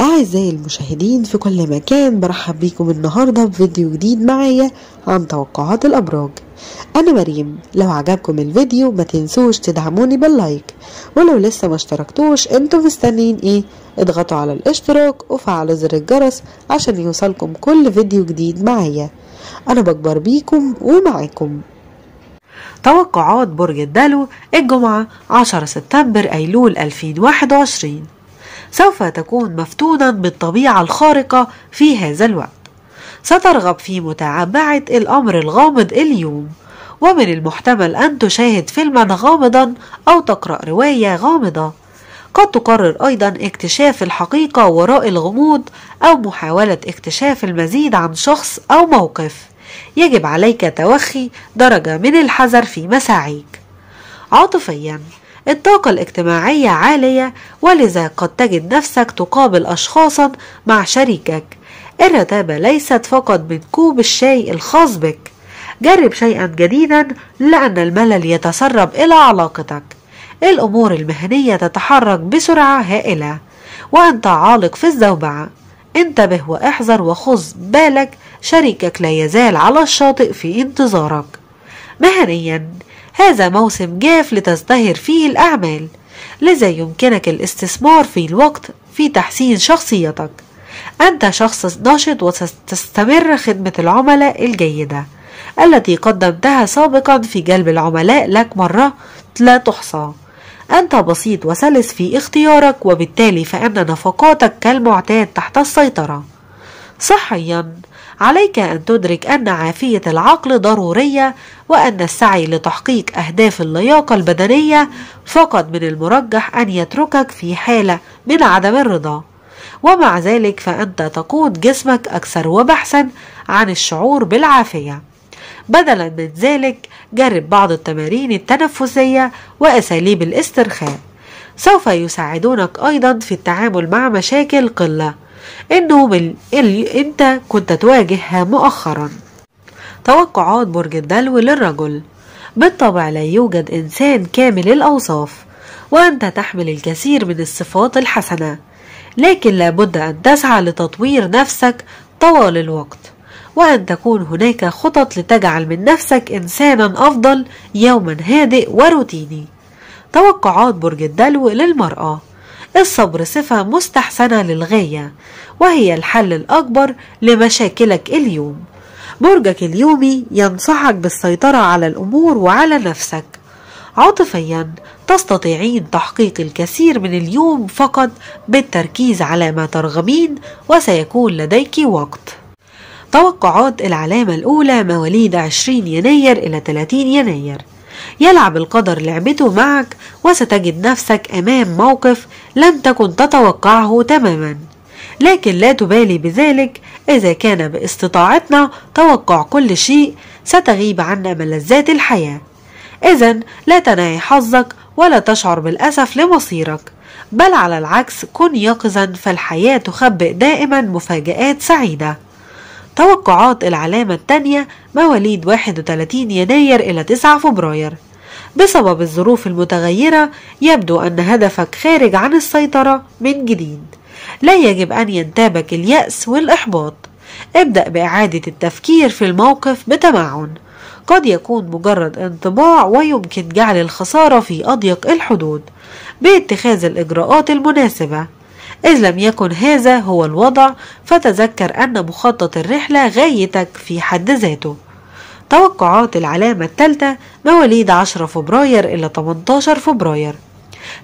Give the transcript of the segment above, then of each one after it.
أعزائي المشاهدين في كل مكان برحب بيكم النهاردة بفيديو جديد معايا عن توقعات الأبراج. أنا مريم. لو عجبكم الفيديو ما تنسوش تدعموني بال like. ولو لسه ما اشتركتوش أنتوا مستنيين إيه؟ اضغطوا على الاشتراك وفعلوا زر الجرس عشان يوصلكم كل فيديو جديد معايا. أنا بكبر بيكم ومعاكم. توقعات برج الدلو الجمعة 10 سبتمبر أيلول 2021 سوف تكون مفتونا بالطبيعة الخارقة في هذا الوقت. سترغب في متابعة الأمر الغامض اليوم ومن المحتمل أن تشاهد فيلما غامضا أو تقرأ رواية غامضة. قد تقرر أيضا اكتشاف الحقيقة وراء الغموض أو محاولة اكتشاف المزيد عن شخص أو موقف. يجب عليك توخي درجة من الحذر في مساعيك. عاطفيا. الطاقة الاجتماعية عالية ولذا قد تجد نفسك تقابل أشخاصا مع شريكك. الرتابة ليست فقط من كوب الشاي الخاص بك. جرب شيئا جديدا لأن الملل يتسرب إلى علاقتك. الأمور المهنية تتحرك بسرعة هائلة. وأنت عالق في الزوبعة انتبه واحذر وخذ بالك شريكك لا يزال على الشاطئ في انتظارك. مهنيا هذا موسم جاف لتزدهر فيه الأعمال لذا يمكنك الاستثمار في الوقت في تحسين شخصيتك. أنت شخص ناشط وستستمر خدمة العملاء الجيدة التي قدمتها سابقا في جلب العملاء لك مرة لا تحصى. أنت بسيط وسلس في اختيارك وبالتالي فإن نفقاتك كالمعتاد تحت السيطرة. صحيا. عليك أن تدرك أن عافية العقل ضرورية وأن السعي لتحقيق أهداف اللياقة البدنية فقط من المرجح أن يتركك في حالة من عدم الرضا. ومع ذلك فأنت تقود جسمك أكثر وبحثا عن الشعور بالعافية. بدلا من ذلك جرب بعض التمارين التنفسية وأساليب الاسترخاء. سوف يساعدونك أيضا في التعامل مع مشاكل قلة. النوم اللي إنت كنت تواجهها مؤخرا. توقعات برج الدلو للرجل. بالطبع لا يوجد إنسان كامل الأوصاف وأنت تحمل الكثير من الصفات الحسنة لكن لابد أن تسعى لتطوير نفسك طوال الوقت وأن تكون هناك خطط لتجعل من نفسك إنسانا أفضل يوما هادئ وروتيني. توقعات برج الدلو للمرأة. الصبر صفة مستحسنة للغاية وهي الحل الأكبر لمشاكلك اليوم. برجك اليومي ينصحك بالسيطرة على الأمور وعلى نفسك. عاطفيا تستطيعين تحقيق الكثير من اليوم فقط بالتركيز على ما ترغبين وسيكون لديك وقت. توقعات العلامة الأولى مواليد 20 يناير إلى 30 يناير. يلعب القدر لعبته معك وستجد نفسك أمام موقف لم تكن تتوقعه تماما. لكن لا تبالي بذلك إذا كان باستطاعتنا توقع كل شيء ستغيب عنا ملذات الحياة. إذا لا تنعي حظك ولا تشعر بالأسف لمصيرك. بل على العكس كن يقظا فالحياة تخبئ دائما مفاجآت سعيدة. توقعات العلامة الثانية مواليد 31 يناير إلى 9 فبراير. بسبب الظروف المتغيرة يبدو أن هدفك خارج عن السيطرة من جديد. لا يجب أن ينتابك اليأس والإحباط. ابدأ بإعادة التفكير في الموقف بتمعن. قد يكون مجرد انطباع ويمكن جعل الخسارة في أضيق الحدود. باتخاذ الإجراءات المناسبة. إذ لم يكن هذا هو الوضع فتذكر أن مخطط الرحلة غايتك في حد ذاته. توقعات العلامة الثالثة مواليد 10 فبراير إلى 18 فبراير.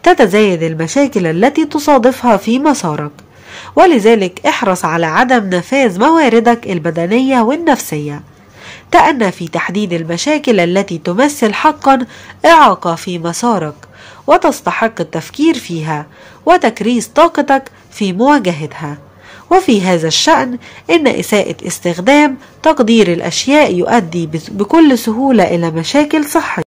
تتزايد المشاكل التي تصادفها في مسارك. ولذلك احرص على عدم نفاذ مواردك البدنية والنفسية. تأنى في تحديد المشاكل التي تمثل حقا إعاقة في مسارك وتستحق التفكير فيها. وتكريس طاقتك في مواجهتها. وفي هذا الشأن إن إساءة استخدام تقدير الأشياء يؤدي بكل سهولة إلى مشاكل صحية.